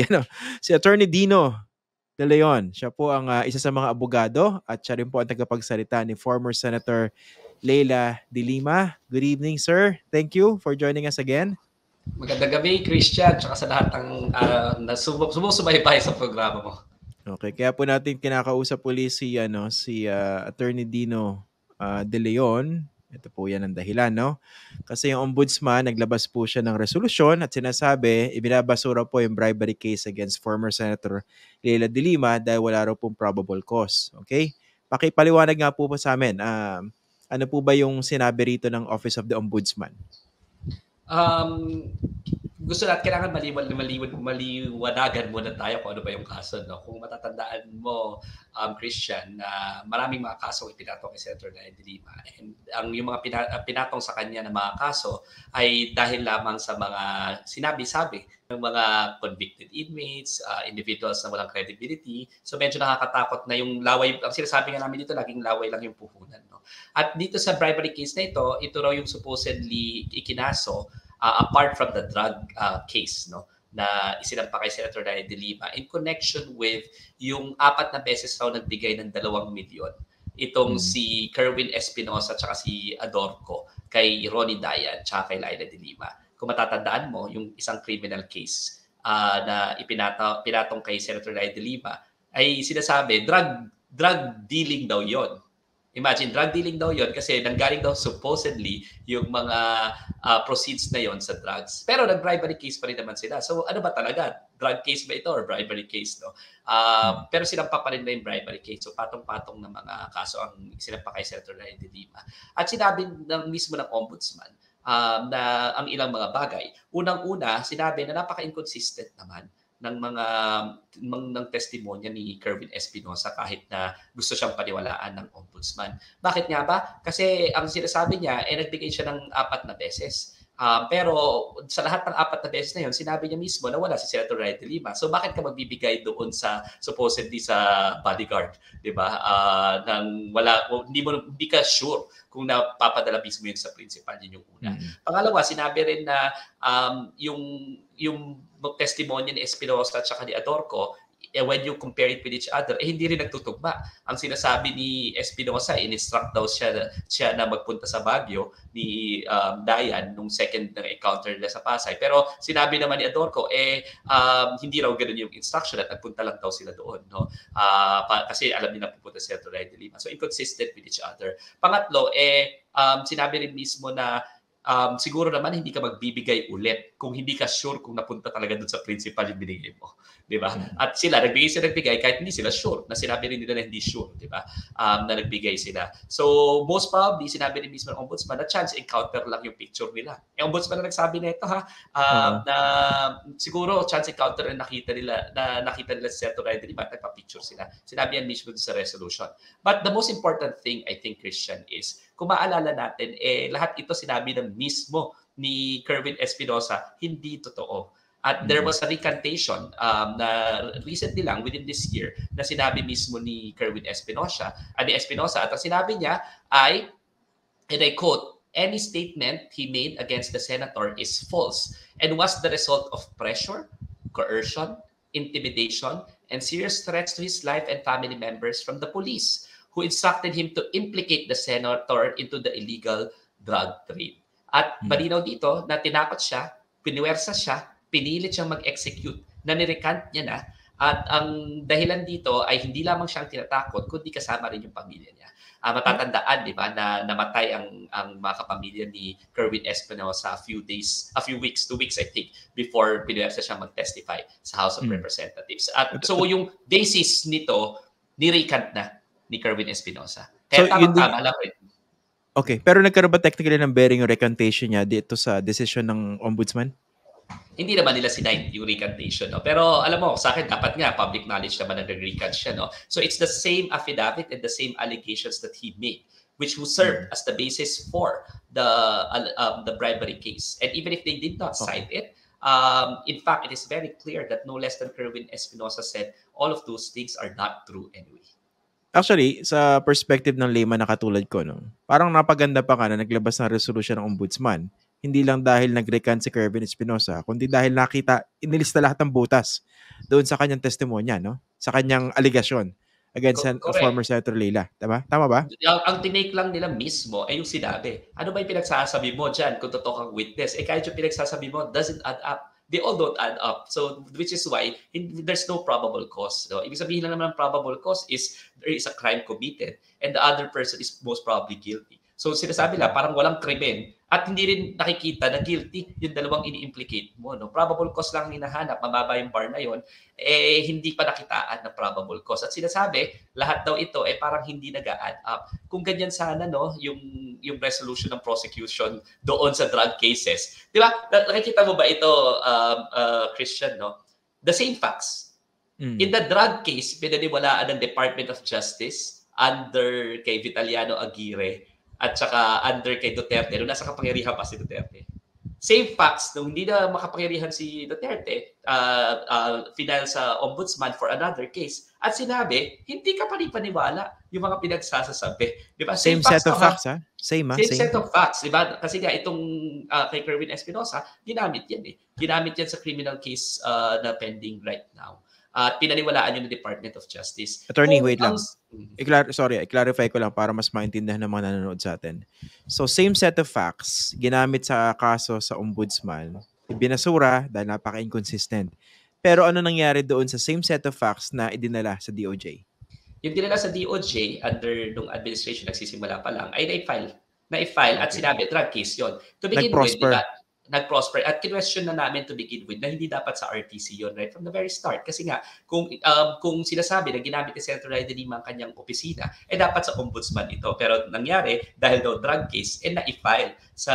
Yan si Attorney Dino De Leon. Siya po ang uh, isa sa mga abogado at siya rin po ang tagapagsalita ni former Senator Leila De Lima. Good evening, sir. Thank you for joining us again. Magandang gabi, Christian, tsaka sa lahat ng uh, sumusubaybay sa programa mo. Okay, kaya po natin kinakausap uli si ano si uh, Attorney Dino uh, De Leon. Ito po yan ang dahilan, no? Kasi yung ombudsman, naglabas po siya ng resolusyon at sinasabi, ibinabasura po yung bribery case against former Senator Leila De Lima dahil wala raw pong probable cause. Okay? Pakipaliwanag nga po po sa amin. Uh, ano po ba yung sinabi rito ng Office of the Ombudsman? Um, gusto natin kailangan maliwan, maliwan, maliwanagan muna tayo kung ano ba yung kaso. No? Kung matatandaan mo, um, Christian, na uh, maraming mga kaso ipinatong kay Senator Gaya de Lima. And ang yung mga pina, pinatong sa kanya na mga kaso ay dahil lamang sa mga sinabi-sabi ng mga convicted inmates, uh, individuals na walang credibility. So medyo nakakatakot na yung laway, ang sinasabi nga namin dito, laging laway lang yung puhunan. No? At dito sa bribery case na ito, ito raw yung supposedly ikinaso uh, apart from the drug uh, case no na isinampa kay Senator Ryan de Lima in connection with yung apat na beses raw nagbigay ng dalawang milyon itong hmm. si Kerwin Espinosa at si Adorco kay Ronnie Dayan at kay Laila de Lima. Kung matatandaan mo, yung isang criminal case uh, na ipinata, pinatong kay Senator Laila de Lima ay sinasabi drug drug dealing daw yon Imagine, drug dealing daw yon kasi nanggaling daw supposedly yung mga uh, proceeds na yon sa drugs. Pero nag-bribery case pa rin naman sila. So ano ba talaga? Drug case ba ito or bribery case? No? Uh. Pero sinampa pa rin na yung bribery case. So patong-patong na mga kaso ang sinampa kay Senator Ryan de Lima. At sinabi ng mismo ng ombudsman um, na ang ilang mga bagay. Unang-una, sinabi na napaka-inconsistent naman ng mga ng, ng testimonya ni Kervin Espinosa kahit na gusto siyang paniwalaan ng ombudsman. Bakit nga ba? Kasi ang sinasabi niya, eh nagbigay siya ng apat na beses. Uh, pero sa lahat ng apat na beses na yon, sinabi niya mismo na wala si Senator Ryan de Lima. So bakit ka magbibigay doon sa supposedly sa bodyguard, 'di ba? Uh, nang wala hindi mo hindi ka sure kung napapadala mismo yun sa principal yun yung una. Mm-hmm. Pangalawa, sinabi rin na um, yung yung testimonya ni Espinosa at saka ni Adorco eh, when you compare it with each other, eh hindi rin nagtutugma. Ang sinasabi ni Espinosa, in-instruct daw siya, siya na magpunta sa Baguio ni um, Dayan nung second na encounter nila sa Pasay. Pero sinabi naman ni Adorco, eh um, hindi raw ganoon yung instruction at nagpunta lang daw sila doon. No? Uh, pa, kasi alam nila pupunta sila to Ray de Lima. So inconsistent with each other. Pangatlo, eh um, sinabi rin mismo na um, siguro naman hindi ka magbibigay ulit kung hindi ka sure kung napunta talaga dun sa principal yung binigay mo. Di ba? Mm. At sila, nagbigay sila nagbigay kahit hindi sila sure. Na sinabi rin nila na hindi sure. Di ba? Um, na nagbigay sila. So, most probably, sinabi rin mismo ng ombudsman na chance encounter lang yung picture nila. Yung ombudsman na nagsabi na ito ha, um, uh-huh. na siguro chance encounter na nakita nila, na nakita nila si Seto Ryan, di ba? Nagpa-picture sila. Sinabi yan mismo sa resolution. But the most important thing, I think, Christian, is kung maalala natin, eh, lahat ito sinabi ng mismo ni Kerwin Espinosa, hindi totoo. At there mm. was a recantation um, na recently lang, within this year, na sinabi mismo ni Kerwin Espinosa, uh, ni Espinosa, at ang sinabi niya ay, and I quote, any statement he made against the senator is false and was the result of pressure, coercion, intimidation, and serious threats to his life and family members from the police who instructed him to implicate the senator into the illegal drug trade. At hmm. malinaw dito na tinakot siya, piniwersa siya, pinilit siyang mag-execute na nirecant niya na at ang dahilan dito ay hindi lamang siyang tinatakot kundi kasama rin yung pamilya niya. Uh, matatandaan, di ba, na namatay ang ang mga kapamilya ni Kerwin Espinosa a few days, a few weeks, two weeks I think, before pinuwersa siya mag-testify sa House of hmm. Representatives. At so yung basis nito, nirecant na ni Kerwin Espinosa. Kaya so, tama-tama lang rin. Okay, pero nagkaroon ba technically ng bearing yung recantation niya dito sa decision ng ombudsman? hindi naman nila sinay yung recantation. No? Pero alam mo, sa akin, dapat nga, public knowledge naman na nag-recant siya. No? So it's the same affidavit and the same allegations that he made which will serve mm. as the basis for the uh, um, the bribery case. And even if they did not cite it, um, in fact, it is very clear that no less than Kerwin Espinosa said all of those things are not true anyway. Actually, sa perspective ng layman na katulad ko, no, parang napaganda pa ka na naglabas ng resolution ng ombudsman hindi lang dahil nag-recant si Kervin Espinosa, kundi dahil nakita, inilista lahat ng butas doon sa kanyang testimonya, no? Sa kanyang aligasyon against Co- Co- former Senator Leila. Tama? Tama ba? Ang, ang tinake lang nila mismo ay yung sinabi. Ano ba yung pinagsasabi mo dyan kung totoo kang witness? Eh kahit yung pinagsasabi mo doesn't add up. They all don't add up. So which is why there's no probable cause. So, ibig sabihin lang naman probable cause is there is a crime committed and the other person is most probably guilty. So sinasabi lang, parang walang krimen at hindi rin nakikita na guilty yung dalawang ini-implicate mo. No? Probable cause lang hinahanap, mababa yung bar na yon eh hindi pa nakitaan ng probable cause. At sinasabi, lahat daw ito eh parang hindi nag-add up. Kung ganyan sana no, yung yung resolution ng prosecution doon sa drug cases. 'Di ba? Nakikita mo ba ito um, uh, Christian no? The same facts. Mm. In the drug case, pinaniwalaan ng Department of Justice under kay Vitaliano Aguirre at saka under kay Duterte nung nasa kapangyarihan pa si Duterte. Same facts, nung hindi na makapangyarihan si Duterte, uh, uh, final sa ombudsman for another case, at sinabi, hindi ka panipaniwala yung mga pinagsasasabi. Di ba? Same, same set of facts, ha? Same, ha? Same, same, set of facts, di ba? Kasi nga, itong uh, kay Kerwin Espinosa, ginamit yan eh. Ginamit yan sa criminal case uh, na pending right now at uh, pinaniwalaan yun ng Department of Justice. Attorney, wait lang. Mm-hmm. I-clar- sorry, i-clarify ko lang para mas maintindihan ng mga nanonood sa atin. So, same set of facts, ginamit sa kaso sa ombudsman, binasura dahil napaka-inconsistent. Pero ano nangyari doon sa same set of facts na idinala sa DOJ? Yung dinala sa DOJ under nung administration nagsisimula pa lang ay na-file. Na-file at sinabi, drug case yon. To begin with, diba, nag-prosper. At question na namin to begin with na hindi dapat sa RTC yon right from the very start. Kasi nga kung um, kung sinasabi na ginamit ni Senator Ryder Lima ang kanyang opisina eh dapat sa ombudsman ito. Pero nangyari dahil daw drug case eh na-file sa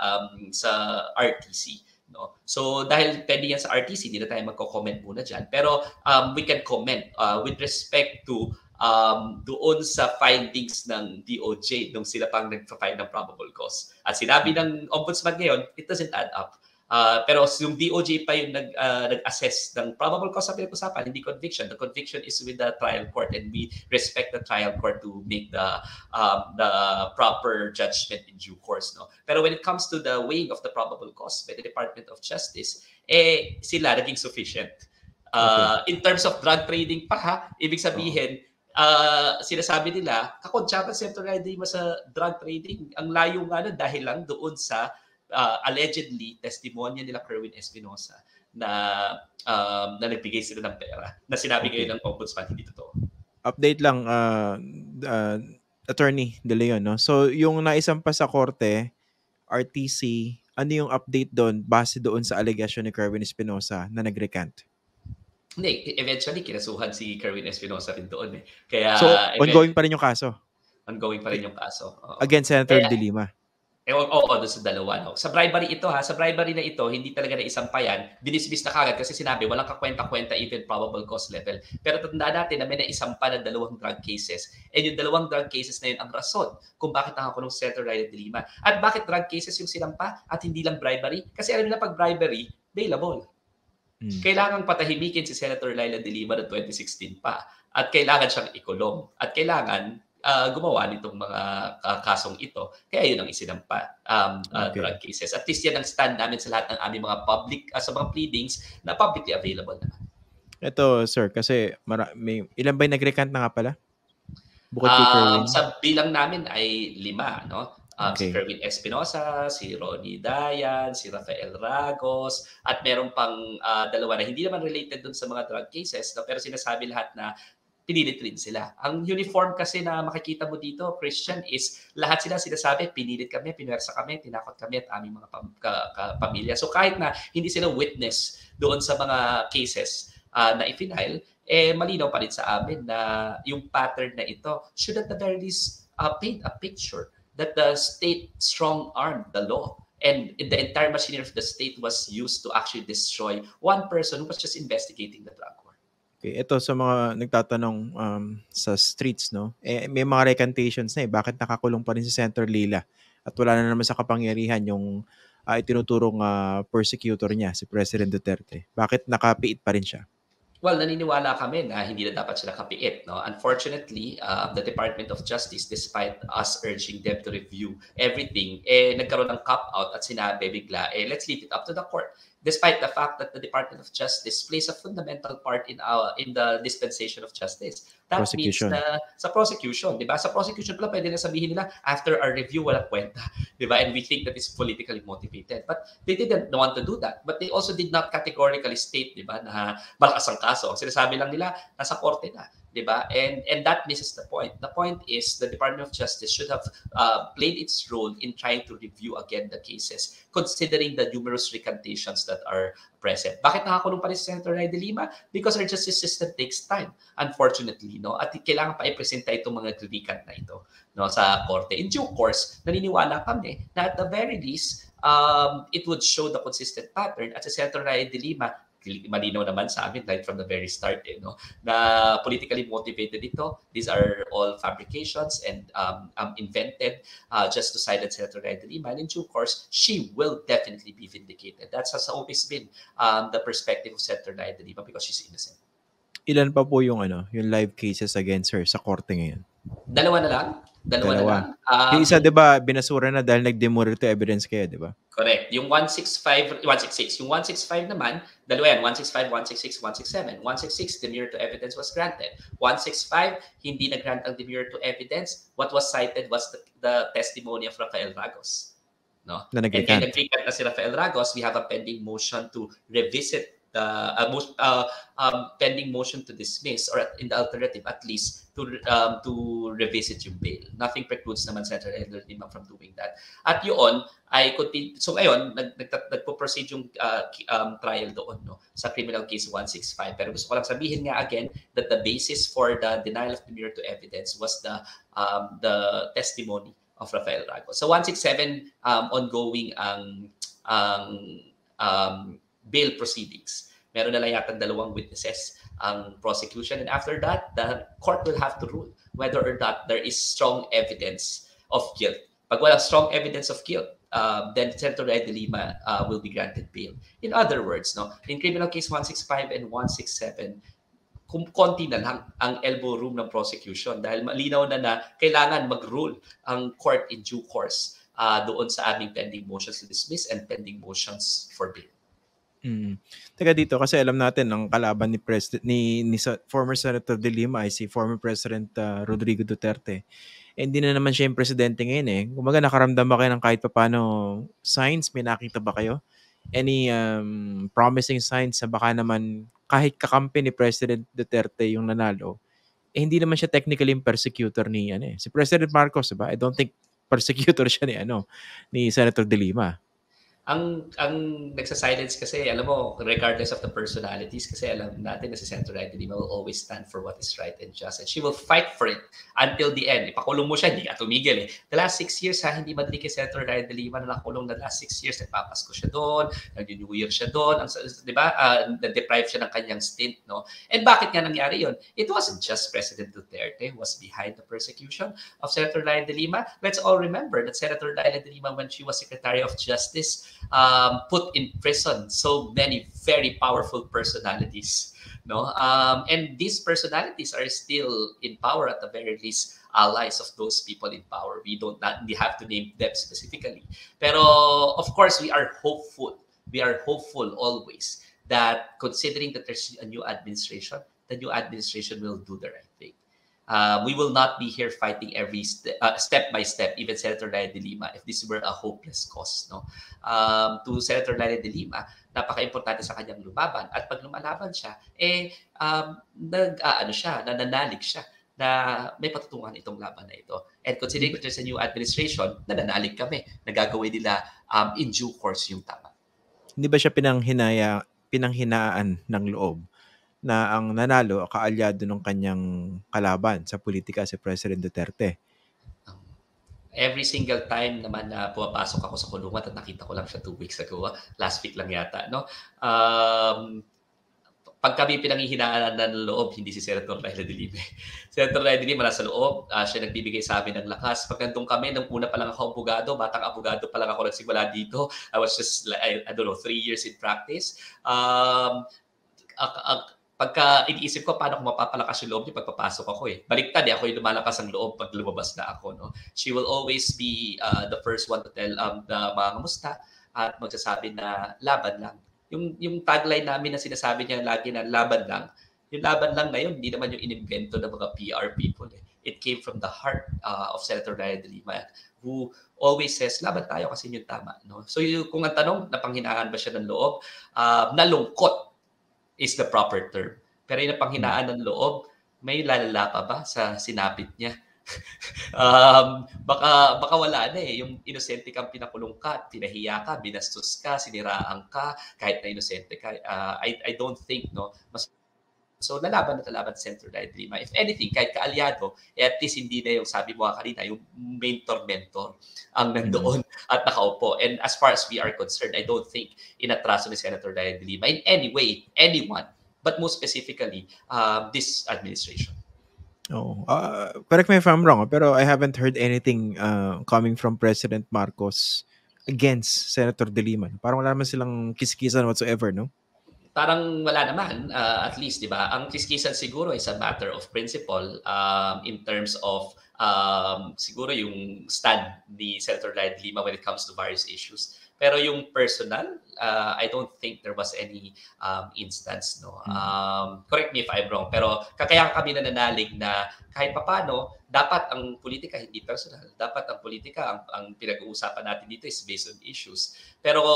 um, sa RTC no? So dahil pwede yan sa RTC hindi na tayo magko-comment muna diyan pero um, we can comment uh, with respect to um, doon sa findings ng DOJ nung sila pang nagpa-file ng probable cause. At sinabi ng ombudsman ngayon, it doesn't add up. Uh, pero yung DOJ pa yung nag, uh, nag-assess ng probable cause sa pinag-usapan, hindi conviction. The conviction is with the trial court and we respect the trial court to make the um, the proper judgment in due course. No? Pero when it comes to the weighing of the probable cause by the Department of Justice, eh sila naging sufficient. Uh, okay. In terms of drug trading pa ha, ibig sabihin, uh, sinasabi nila, kakontsaba si Senator Lima sa drug trading. Ang layo nga nun dahil lang doon sa uh, allegedly testimonya nila Kerwin Espinosa na um, na nagbigay sila ng pera na sinabi okay. ngayon ng ombudsman hindi totoo. Update lang uh, uh, attorney De Leon no. So yung naisampa sa korte RTC ano yung update doon base doon sa allegation ni Kerwin Espinosa na nagrecant? Hindi, eventually kinasuhan si Kerwin Espinosa rin doon eh. Kaya So, ongoing pa rin yung kaso? Ongoing pa rin yung kaso. Oo. Against Senator Kaya, De Lima? Eh, oo, oh, doon sa dalawa. No? Sa bribery ito ha, sa bribery na ito, hindi talaga na isampayan, dinismiss na kagad kasi sinabi, walang kakwenta-kwenta even probable cause level. Pero tandaan natin na may naisampa ng dalawang drug cases. And yung dalawang drug cases na yun ang rason kung bakit nakakulong Senator Riley De Lima. At bakit drug cases yung sinampa at hindi lang bribery? Kasi alam nila pag bribery, bailable. Hmm. Kailangang patahimikin si Senator Laila de Lima noong 2016 pa. At kailangan siyang ikulong. At kailangan uh, gumawa nitong mga uh, kasong ito. Kaya yun ang isinampa um, uh, okay. drug cases. At least yan ang stand namin sa lahat ng aming mga public, uh, sa mga pleadings na publicly available naman. Ito, sir, kasi mara- may, ilan ba yung nag-recant na nga pala? Bukod um, Sa bilang namin ay lima, no? Um, okay. Si Kerwin Espinosa, si Ronnie Dayan, si Rafael Ragos, at meron pang uh, dalawa na hindi naman related dun sa mga drug cases, no? pero sinasabi lahat na pinilit rin sila. Ang uniform kasi na makikita mo dito, Christian, is lahat sila sinasabi, pinilit kami, pinwersa kami, tinakot kami at aming mga pam- ka- ka- pamilya. So kahit na hindi sila witness doon sa mga cases uh, na ifinile, eh malinaw pa rin sa amin na yung pattern na ito should at the very least uh, paint a picture that the state strong-armed the law and the entire machinery of the state was used to actually destroy one person who was just investigating the drug war. Okay, ito sa mga nagtatanong um, sa streets, no? Eh, may mga recantations na eh. Bakit nakakulong pa rin si Senator Lila? At wala na naman sa kapangyarihan yung uh, itinuturong uh, persecutor niya, si President Duterte. Bakit nakapiit pa rin siya? Well, naniniwala kami na hindi na dapat sila kapiit. No? Unfortunately, uh, the Department of Justice, despite us urging them to review everything, eh, nagkaroon ng cop-out at sinabi bigla, eh, let's leave it up to the court. Despite the fact that the Department of Justice plays a fundamental part in our in the dispensation of justice. That means na sa prosecution, di ba? Sa prosecution pala pwede na sabihin nila, after our review, wala kwenta. Di ba? And we think that is politically motivated. But they didn't want to do that. But they also did not categorically state, di ba, na malakas ang kaso. Sinasabi lang nila, nasa korte na. Di ba? And, and that misses the point. The point is the Department of Justice should have uh, played its role in trying to review again the cases, considering the numerous recantations that are present. Bakit nakakulong pa rin si Senator Ray de Lima? Because our justice system takes time, unfortunately no? At kailangan pa i-presenta itong mga recant na ito no sa korte. In due course, naniniwala kami na at the very least um, it would show the consistent pattern at si Senator Ryan de Lima malinaw naman sa amin right from the very start eh, no? Na politically motivated ito. These are all fabrications and um, um invented uh, just to silence Senator de Lima. And in due course she will definitely be vindicated. That's has always been um, the perspective of Senator de Lima because she's innocent. Ilan pa po yung ano, yung live cases against her sa korte ngayon? Dalawa na lang. Dalawa, Dalawa. na lang. Um, yung isa, di ba, binasura na dahil nag-demurrer to evidence kayo, di ba? Correct. Yung 165, 166. Yung 165 naman, dalawa yan. 165, 166, 167. 166, demurrer to evidence was granted. 165, hindi na-grant ang demurrer to evidence. What was cited was the, the testimony of Rafael Ragos. No? Na nag And then nag na si Rafael Ragos, we have a pending motion to revisit uh, most uh, um, pending motion to dismiss or in the alternative at least to um, to revisit yung bail. Nothing precludes naman Senator Edward Lima from doing that. At yun, ay continue, so ngayon, nag, nag, nagpo-proceed yung uh, um, trial doon no, sa criminal case 165. Pero gusto ko lang sabihin nga again that the basis for the denial of demurrer to evidence was the um, the testimony of Rafael Rago. So 167 um, ongoing ang ang um, bail proceedings. Meron na lang yata dalawang witnesses ang prosecution. And after that, the court will have to rule whether or not there is strong evidence of guilt. Pag walang strong evidence of guilt, uh, then Senator Ed de Lima uh, will be granted bail. In other words, no, in criminal case 165 and 167, kung konti na lang ang elbow room ng prosecution dahil malinaw na na kailangan mag-rule ang court in due course uh, doon sa aming pending motions to dismiss and pending motions for bail. Mm. Teka dito kasi alam natin ang kalaban ni President ni, ni former Senator De Lima ay si former President uh, Rodrigo Duterte. Eh, hindi na naman siya yung presidente ngayon eh. Kumaga nakaramdam ba kayo ng kahit paano signs? May nakita ba kayo? Any um, promising signs sa baka naman kahit kakampi ni President Duterte yung nanalo, eh hindi naman siya technically yung persecutor ni ano eh. Si President Marcos, diba? I don't think persecutor siya ni ano ni Senator De Lima ang ang nagsa-silence kasi, alam mo, regardless of the personalities, kasi alam natin na si Senator Rai Lima will always stand for what is right and just. And she will fight for it until the end. Ipakulong mo siya, hindi ka tumigil eh. The last six years ha, hindi madali kay Senator Rai Lima na nakulong the last six years. Nagpapasko siya doon, nag-New Year siya doon, ang, di ba, uh, na-deprive siya ng kanyang stint. No? And bakit nga nangyari yon? It wasn't just President Duterte who was behind the persecution of Senator Rai Lima. Let's all remember that Senator Rai Lima, when she was Secretary of Justice, um, put in prison so many very powerful personalities. No, um, and these personalities are still in power at the very least allies of those people in power. We don't not we have to name them specifically. Pero of course, we are hopeful. We are hopeful always that considering that there's a new administration, the new administration will do the right thing. Uh, we will not be here fighting every st- uh, step by step, even Senator Laya de Lima, if this were a hopeless cause. No? Um, to Senator Laya de Lima, napaka-importante sa kanyang lumaban. At pag lumalaban siya, eh, um, nag, uh, ano siya, nananalig siya na may patutungan itong laban na ito. And considering there's a new administration, nananalig kami. Nagagawin nila um, in due course yung tama. Hindi ba siya pinanghinaya, pinanghinaan ng loob na ang nanalo kaalyado ng kanyang kalaban sa politika si President Duterte. Every single time naman na pumapasok ako sa kulungan at nakita ko lang siya two weeks ago, ah, last week lang yata, no? Um, pag kami pinanghihinaan ng loob, hindi si Senator Laila de Lime. Senator Laila de Lime nasa loob, uh, siya nagbibigay sa amin ng lakas. Pag nandun kami, nung una pa lang ako abogado, batang abogado pa lang ako nagsimula dito. I was just, I, I don't know, three years in practice. Um, uh, uh, pagka iniisip ko paano ko mapapalakas yung loob niya pagpapasok ako eh. Baliktad eh, ako yung lumalakas ang loob pag lumabas na ako. No? She will always be uh, the first one to tell um, the mga kamusta at magsasabi na laban lang. Yung, yung tagline namin na sinasabi niya lagi na laban lang, yung laban lang na yun, hindi naman yung inimbento ng mga PR people. Eh. It came from the heart uh, of Senator Ryan de Lima who always says, laban tayo kasi yun yung tama. No? So yung, kung ang tanong, napanghinaan ba siya ng loob, uh, nalungkot is the proper term. Pero yung panghinaan ng loob, may lalala pa ba sa sinapit niya? um, baka, baka wala na eh. Yung inosente kang pinakulong ka, pinahiya ka, binastos ka, siniraan ka, kahit na inosente ka. Uh, I, I don't think, no, mas So, lalaban na lalaban Senator Dahil Lima. If anything, kahit kaalyado, eh, at least hindi na yung sabi mo kanina, yung mentor-mentor ang nandoon mm-hmm. at nakaupo. And as far as we are concerned, I don't think inatraso ni Senator Dahil Lima in any way, anyone, but most specifically, uh, this administration. Oh, uh, correct me if I'm wrong, pero I haven't heard anything uh, coming from President Marcos against Senator De Lima. Parang wala naman silang kiskisan whatsoever, no? Parang wala naman, uh, at least, di ba? Ang kiskisan siguro is a matter of principle um, in terms of um, siguro yung stand ni Senator Lyd Lima when it comes to various issues. Pero yung personal, uh, I don't think there was any um, instance. No? Hmm. Um, correct me if I'm wrong. Pero kakayahan kami nananalig na kahit papano, dapat ang politika hindi personal. Dapat ang politika, ang, ang pinag-uusapan natin dito is based on issues. Pero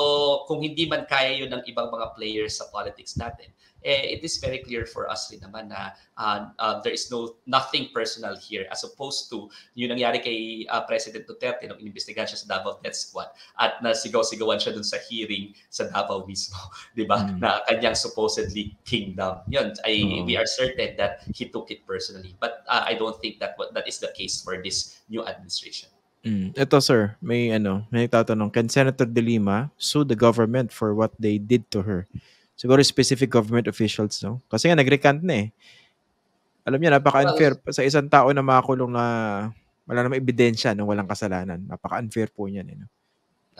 kung hindi man kaya yun ng ibang mga players sa politics natin, eh, it is very clear for us rin naman na uh, uh, there is no nothing personal here as opposed to yung nangyari kay uh, President Duterte nung inimbestigahan siya sa Davao Death Squad at nasigaw-sigawan siya dun sa hearing sa Davao mismo, di ba? Mm. Na kanyang supposedly kingdom. Yun, I, mm. we are certain that he took it personally. But uh, I don't think that that is the case for this new administration. Mm. Ito sir, may ano, may tatanong, can Senator De Lima sue the government for what they did to her? Siguro specific government officials, no? Kasi nga nag-recant na eh. Alam niyo, napaka-unfair well, sa isang tao na makakulong na wala namang ebidensya ng walang kasalanan. Napaka-unfair po niyan. Eh, no?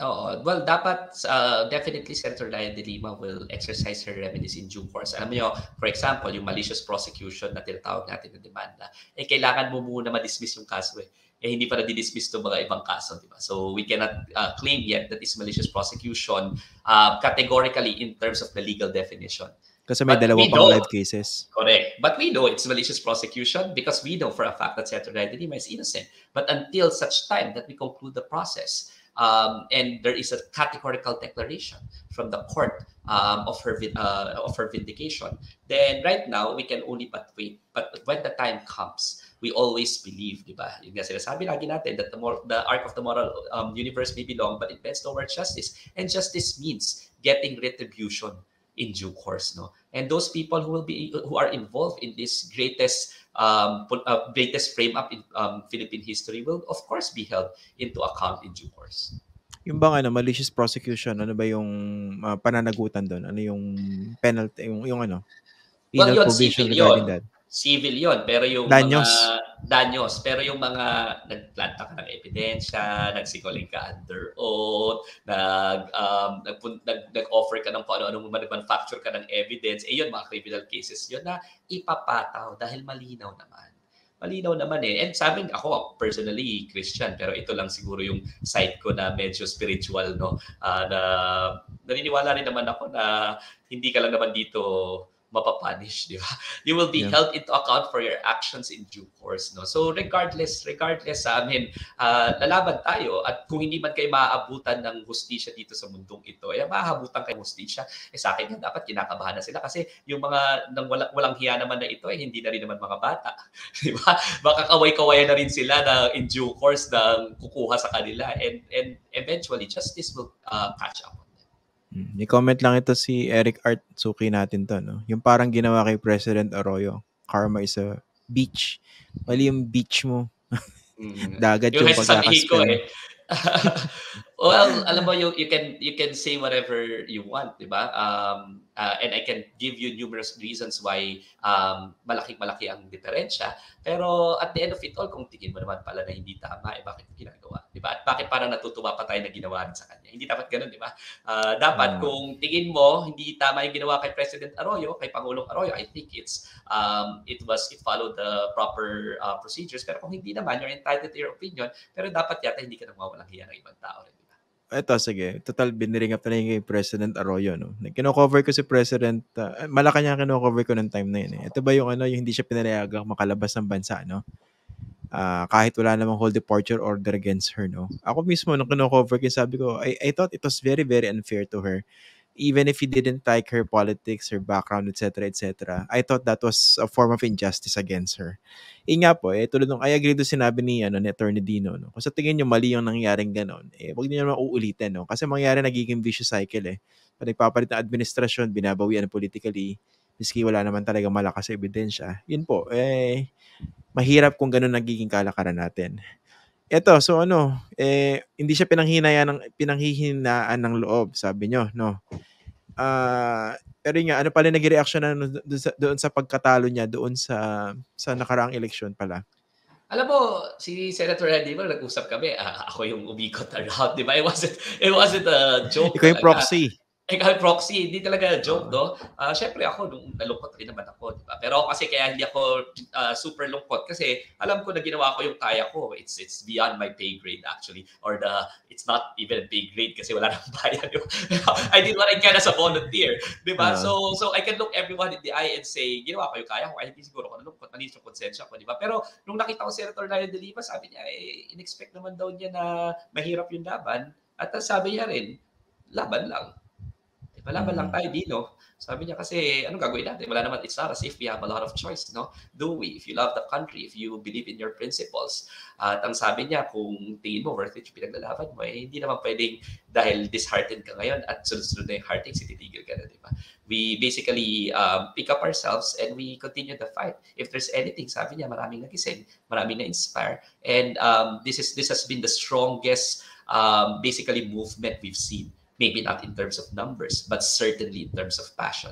Oo. Well, dapat uh, definitely Senator Laya de Lima will exercise her remedies in due course. Alam niyo, for example, yung malicious prosecution na tinatawag natin na demanda, eh kailangan mo muna ma-dismiss yung kaso eh eh hindi pa na-dismiss to mga ibang kaso, di ba? So we cannot uh, claim yet that is malicious prosecution uh, categorically in terms of the legal definition. Kasi may dalawa pang live cases. Correct. But we know it's malicious prosecution because we know for a fact that Senator Lima is innocent. But until such time that we conclude the process, um, and there is a categorical declaration from the court um, of her uh, of her vindication, then right now we can only but wait. But when the time comes, we always believe, di ba? Yung nga sinasabi lagi natin that the, more, the arc of the moral um, universe may be long, but it bends towards justice. And justice means getting retribution in due course, no? And those people who will be who are involved in this greatest um, uh, greatest frame up in um, Philippine history will of course be held into account in due course. Yung bang ano, malicious prosecution, ano ba yung uh, pananagutan doon? Ano yung penalty, yung, yung ano? Penal well, yun, provision regarding yun. that? Civil yon pero yung danyos. mga danyos pero yung mga nagplanta ka ng ebidensya nagsinungaling ka under oath nag um nag, nag, nag-offer ka ng kung ano-ano manufacture ka ng evidence eh yun mga criminal cases yun na ipapataw dahil malinaw naman malinaw naman eh. And sa amin, ako personally, Christian, pero ito lang siguro yung side ko na medyo spiritual, no? Uh, na naniniwala rin naman ako na hindi ka lang naman dito mapapunish, di ba? You will be yeah. held into account for your actions in due course, no? So regardless, regardless sa amin, uh, lalaban tayo at kung hindi man kayo maaabutan ng hustisya dito sa mundong ito, eh maahabutan kayo hustisya. Eh sa akin dapat kinakabahan na sila kasi yung mga nang walang, walang hiya naman na ito, eh hindi na rin naman mga bata. di ba? Baka kaway-kawayan na rin sila na in due course na kukuha sa kanila and and eventually justice will uh, catch up. Hmm, i-comment lang ito si Eric Art, suki natin to, no? Yung parang ginawa kay President Arroyo, karma is a beach. Mali yung beach mo. Mm. Dagat yung, yung pagkakaspell. eh. Well, alam mo, you, you can you can say whatever you want, di ba? Um, uh, and I can give you numerous reasons why um, malaking-malaki ang diferensya. Pero at the end of it all, kung tingin mo naman pala na hindi tama, eh bakit ginagawa? Di ba? At bakit parang natutuwa pa tayo na ginawa rin sa kanya? Hindi dapat ganun, di ba? Uh, dapat Hmm. kung tingin mo hindi tama yung ginawa kay President Arroyo, kay Pangulong Arroyo, I think it's um, it was it followed the proper uh, procedures. Pero kung hindi naman, you're entitled to your opinion. Pero dapat yata hindi ka nang mawalang hiya ng ibang tao rin. di ba? Eto, sige. Total, biniring up na lang President Arroyo, no? Kino-cover ko si President, uh, Malacanang kino-cover ko ng time na yun, eh. Ito ba yung ano, yung hindi siya pinayagang makalabas ng bansa, no? Ah, kahit wala namang whole departure order against her, no? Ako mismo, nung kino-cover ko, sabi ko, I, I thought it was very, very unfair to her. Even if he didn't like her politics, her background, etc., etc., I thought that was a form of injustice against her. Yun nga po, eh, tulad nung, I agree doon sinabi ni, ano, ni Attorney Dino, no? Kung sa tingin nyo mali yung nangyaring ganon, eh, huwag niyo naman uulitin, no? Kasi mangyari nagiging vicious cycle, eh. Pag nagpapalit ng administrasyon, binabawian politically, miski wala naman talaga malakas sa ebidensya, yun po, eh, mahirap kung ganun nagiging kalakaran natin. Eto, so ano, eh, hindi siya pinanghinayaan ng, pinanghihinaan ng loob, sabi nyo, no? Ah, pero yun nga, ano pala naging reaction na doon sa, doon sa pagkatalo niya doon sa sa nakaraang eleksyon pala? Alam mo, si Senator Eddie, ba, nag-usap kami, ah, ako yung umikot around, di ba? It wasn't, it wasn't a joke. Ikaw yung proxy. Ikaw proxy, hindi talaga joke, Oo. no? Ah, Siyempre ako, nung nalungkot rin naman ako, di ba? Pero kasi kaya hindi ako ah, super lungkot kasi alam ko na ginawa ko yung kaya ko. It's it's beyond my pay grade actually. Or the, it's not even a pay grade kasi wala nang bayan. Yung, I did what I can as a volunteer, di ba? Ah. so, so I can look everyone in the eye and say, ginawa ko yung kaya ko. Ay, hindi siguro ako nalungkot, malinis yung konsensya ko, di ba? Pero nung nakita ko si Senator Ryan de Lima, sabi niya, eh, in-expect naman daw niya na mahirap yung laban. At sabi niya rin, laban lang. Diba, laban lang Mm. tayo, Dino. Sabi niya kasi, anong gagawin natin? Wala naman, it's not as if we have a lot of choice, no? Do we? If you love the country, if you believe in your principles. At ang sabi niya, kung tingin mo worth it yung pinaglalaban mo, eh, hindi naman pwedeng dahil disheartened ka ngayon at sunod-sunod na yung heartaches, ititigil ka na, di ba? We basically um, pick up ourselves and we continue the fight. If there's anything, sabi niya, maraming nagising, maraming na-inspire. And um, this is this has been the strongest um, basically movement we've seen. Maybe not in terms of numbers, but certainly in terms of passion.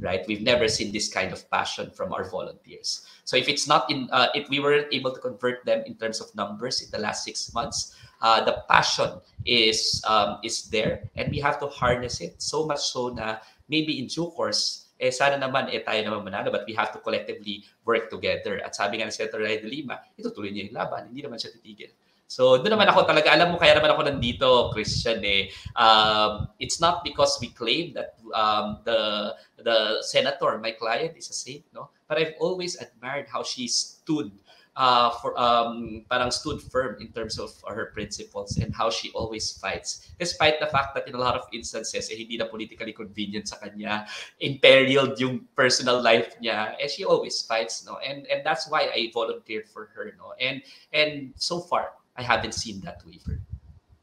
Right? We've never seen this kind of passion from our volunteers. So if it's not in, uh, if we weren't able to convert them in terms of numbers in the last six months, uh, the passion is um, is there, and we have to harness it so much so na maybe in due course, eh sana naman eh tayo naman manalo, but we have to collectively work together. At sabi nga ni Senator Ray de Lima, itutuloy niya yung laban, hindi naman siya titigil. So doon naman ako talaga, alam mo kaya naman ako nandito, Christian eh. Um, it's not because we claim that um, the the senator, my client, is a saint, no? But I've always admired how she stood uh, for um, parang stood firm in terms of her principles and how she always fights. Despite the fact that in a lot of instances, eh, hindi na politically convenient sa kanya, imperiled yung personal life niya, eh, she always fights, no? And and that's why I volunteered for her, no? And and so far, I haven't seen that waver.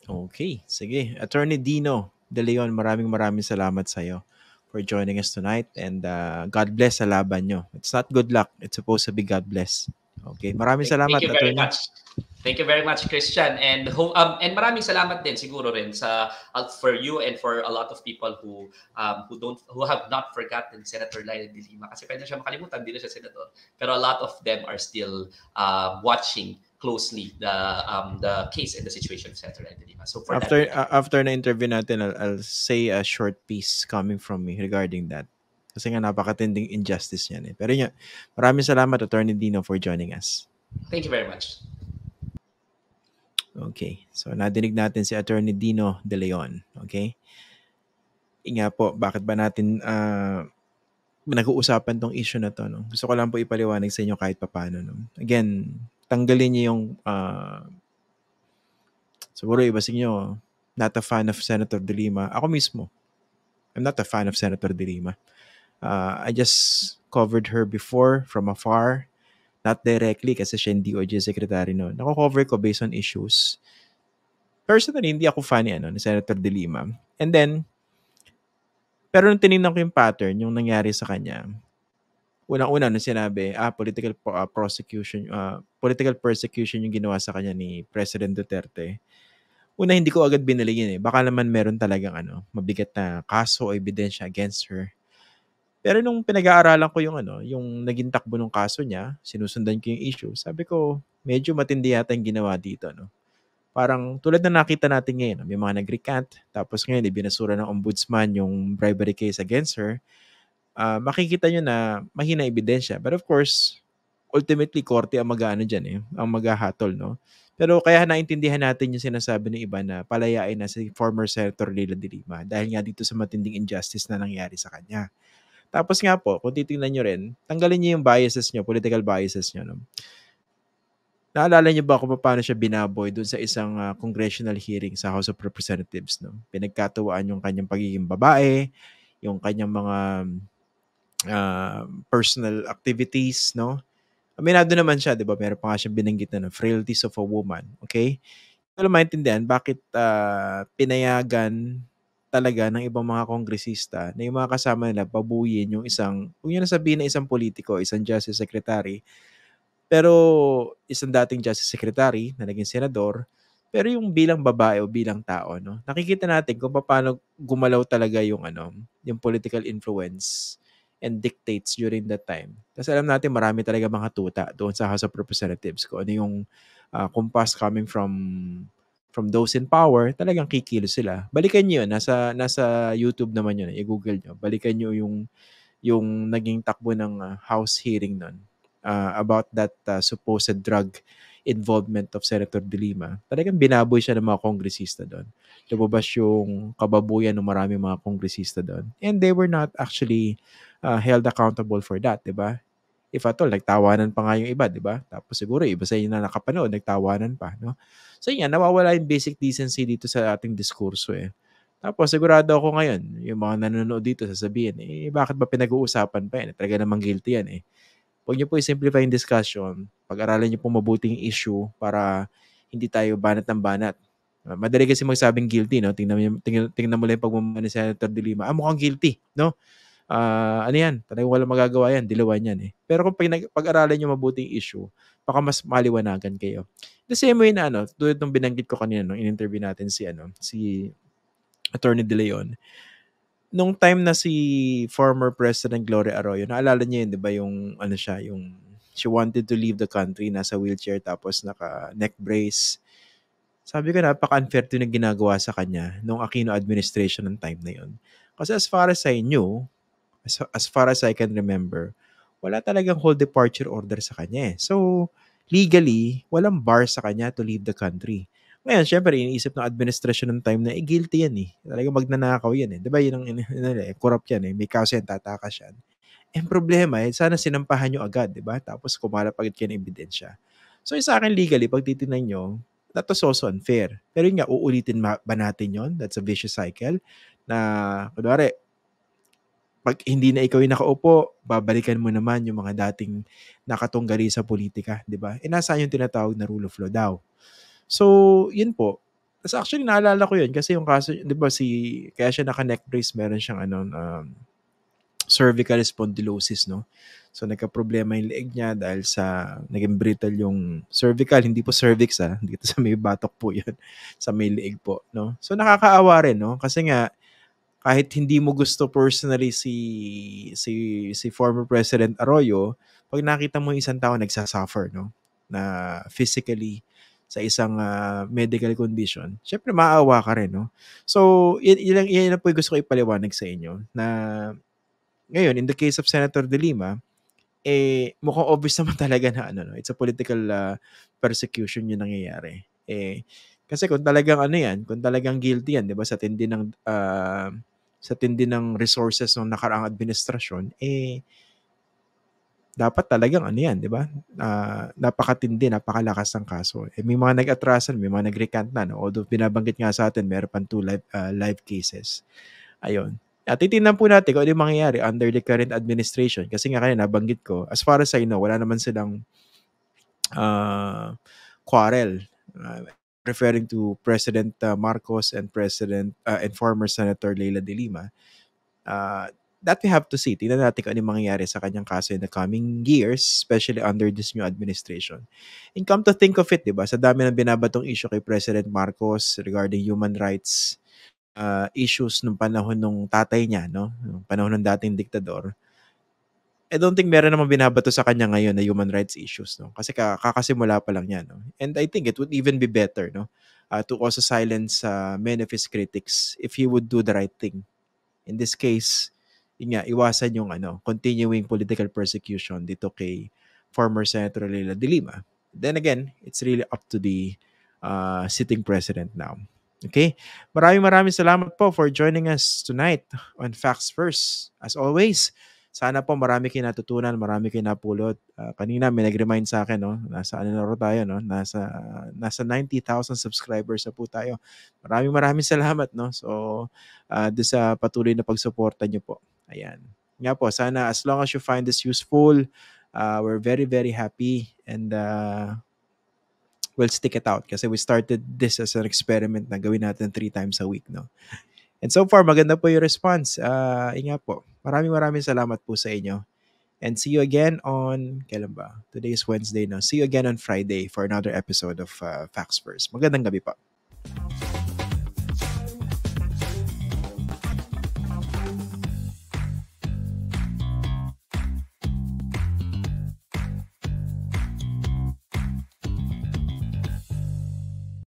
Okay, sige. Attorney Dino De Leon, maraming maraming salamat sa iyo for joining us tonight and uh, God bless sa laban nyo. It's not good luck, it's supposed to be God bless. Okay, maraming Thank, salamat thank you very Attorney. much. Thank you very much, Christian. And ho- um, and maraming salamat din siguro rin sa uh, for you and for a lot of people who um, who don't who have not forgotten Senator Laila de Lima kasi pwede siya makalimutan, hindi na siya senator. Pero a lot of them are still uh, watching closely the um, the case and the situation of Senator Laila de Lima. So After that, uh, after na interview natin, I'll, I'll say a short piece coming from me regarding that. Kasi nga napakatinding injustice yan eh. Pero yun, maraming salamat Attorney Dino for joining us. thank you very much. Okay. So, nadinig natin si Attorney Dino De Leon. Okay? Nga po, bakit ba natin uh, nag-uusapan tong issue na to? No? Gusto ko lang po ipaliwanag sa inyo kahit papano. No? Again, tanggalin niyo yung uh, siguro iba sa inyo, not a fan of Senator De Lima. Ako mismo, I'm not a fan of Senator De Lima. Uh, I just covered her before from afar not directly kasi siya yung DOJ secretary noon. Nako-cover ko based on issues. Personally, hindi ako fan ni, ano, ni Senator De Lima. And then, pero nung tinignan ko yung pattern, yung nangyari sa kanya, unang-una nung sinabi, ah, political uh, prosecution, uh, political persecution yung ginawa sa kanya ni President Duterte. Una, hindi ko agad binili eh. Baka naman meron talagang ano, mabigat na kaso o ebidensya against her. Pero nung pinag-aaralan ko yung ano, yung naging takbo ng kaso niya, sinusundan ko yung issue, sabi ko, medyo matindi yata yung ginawa dito, no? Parang tulad na nakita natin ngayon, may mga nag-recant, tapos ngayon ibinasura ng ombudsman yung bribery case against her, uh, makikita nyo na mahina ebidensya. But of course, ultimately, korte ang mag-ano dyan eh, ang maghahatol, no? Pero kaya naintindihan natin yung sinasabi ng iba na palayain na si former Senator Leila de Lima dahil nga dito sa matinding injustice na nangyari sa kanya. Tapos nga po, kung titingnan nyo rin, tanggalin nyo yung biases nyo, political biases nyo. No? Naalala niyo ba kung paano siya binaboy doon sa isang uh, congressional hearing sa House of Representatives? No? Pinagkatuwaan yung kanyang pagiging babae, yung kanyang mga uh, personal activities, no? Aminado naman siya, di ba? Meron pa nga siyang binanggit na frailties of a woman. Okay? Pero maintindihan bakit uh, pinayagan talaga ng ibang mga kongresista na yung mga kasama nila babuyin yung isang, kung yun sabihin na isang politiko, isang justice secretary, pero isang dating justice secretary na naging senador, pero yung bilang babae o bilang tao, no, nakikita natin kung paano gumalaw talaga yung ano, yung political influence and dictates during that time. Kasi alam natin marami talaga mga tuta doon sa House of Representatives ko ano yung uh, compass coming from from those in power, talagang kikilos sila. Balikan niyo nasa nasa YouTube naman yun, i-google niyo. Balikan niyo yung yung naging takbo ng uh, House hearing noon uh, about that uh, supposed drug involvement of Senator De Lima. Talagang binaboy siya ng mga kongresista doon. Lumabas yung kababuyan ng maraming mga kongresista doon. And they were not actually uh, held accountable for that, di ba? If at all, nagtawanan pa nga yung iba, di ba? Tapos siguro, iba sa inyo na nakapanood, nagtawanan pa, no? So yan, nawawala yung basic decency dito sa ating diskurso eh. Tapos sigurado ako ngayon, yung mga nanonood dito sasabihin, eh bakit ba pinag-uusapan pa yan? Talaga namang guilty yan eh. Huwag niyo po i-simplify yung discussion. Pag-aralan niyo po mabuting issue para hindi tayo banat ng banat. Madali kasi magsabing guilty, no? Tingnan, tingnan, tingnan mo lang yung pagmumukha ni Senator De Lima. Ah, mukhang guilty, no? uh, ano yan, talagang walang magagawa yan, dilawan yan eh. Pero kung pag, pag-aralan nyo mabuting issue, baka mas maliwanagan kayo. The same way na ano, tulad nung binanggit ko kanina nung in-interview natin si ano, si Attorney De Leon, nung time na si former President Gloria Arroyo, naalala niyo yun, di ba, yung ano siya, yung she wanted to leave the country, nasa wheelchair tapos naka neck brace. Sabi ko, napaka-unfair to na ginagawa sa kanya nung Aquino administration ng time na yun. Kasi as far as I knew, as, as far as I can remember, wala talagang whole departure order sa kanya eh. So, legally, walang bar sa kanya to leave the country. Ngayon, syempre, iniisip ng administration ng time na, eh, guilty yan eh. Talagang magnanakaw yan eh. Di ba yun ang, yun, eh, corrupt yan eh. May kaso yan, tatakas yan. Eh, problema eh, sana sinampahan nyo agad, di ba? Tapos kumalap agad kayo ng ebidensya. So, sa akin legally, pag titignan nyo, that was also unfair. Pero yun nga, uulitin ba natin yon That's a vicious cycle na, kunwari, pag hindi na ikaw yung nakaupo, babalikan mo naman yung mga dating nakatunggali sa politika, di ba? E nasa yung tinatawag na rule of law daw. So, yun po. Tapos actually, naalala ko yun kasi yung kaso, di ba, si, kaya siya naka-neck brace, meron siyang ano, um, cervical spondylosis, no? So, nagka-problema yung leeg niya dahil sa naging brittle yung cervical, hindi po cervix, ah. Dito sa may batok po yun, sa may leeg po, no? So, nakakaawa rin, no? Kasi nga, kahit hindi mo gusto personally si si si former President Arroyo, pag nakita mo isang tao nagsasuffer, no, na physically sa isang uh, medical condition, syempre maawa ka rin, no? So, yun, yun, yun po gusto ko ipaliwanag sa inyo na ngayon, in the case of Senator De Lima, eh, mukhang obvious naman talaga na ano, no? it's a political uh, persecution yung nangyayari. Eh, kasi kung talagang ano yan, kung talagang guilty yan, di ba, sa tindi ng uh, sa tindi ng resources ng nakaraang administrasyon, eh, dapat talagang ano yan, di ba? Uh, napakatindi, napakalakas ng kaso. Eh, may mga nag-atrasan, may mga nag-recant na. No? Although binabanggit nga sa atin, meron pang two live, uh, live cases. Ayun. At titingnan po natin kung ano yung mangyayari under the current administration. Kasi nga kanina nabanggit ko, as far as I know, wala naman silang uh, quarrel. Uh, referring to President uh, Marcos and President uh, and former Senator Leila de Lima, uh, that we have to see. Tingnan natin kung ano mangyayari sa kanyang kaso in the coming years, especially under this new administration. And come to think of it, di ba, sa dami ng binabatong issue kay President Marcos regarding human rights uh, issues nung panahon nung tatay niya, no? Nung panahon ng dating diktador, I don't think meron namang binabato sa kanya ngayon na human rights issues, no? Kasi kakasimula pa lang yan, no? And I think it would even be better, no? Uh, to also silence uh, many of his critics if he would do the right thing. In this case, yun nga, iwasan yung ano, continuing political persecution dito kay former Senator Leila de Lima. Then again, it's really up to the uh, sitting president now. Okay? Maraming maraming salamat po for joining us tonight on Facts First. As always, sana po marami kayo natutunan, marami kayo napulot. Uh, kanina may nag-remind sa akin, no? nasa ano na tayo, no? nasa, nasa 90,000 subscribers na po tayo. Maraming maraming salamat. No? So, uh, doon sa patuloy na pagsuporta nyo po. Ayan. Nga po, sana as long as you find this useful, uh, we're very, very happy and uh, we'll stick it out kasi we started this as an experiment na gawin natin three times a week. No? And so far, maganda po yung response. Uh, inga po. Maraming maraming salamat po sa inyo. And see you again on, kailan ba? Today is Wednesday now. See you again on Friday for another episode of uh, Facts First. Magandang gabi po.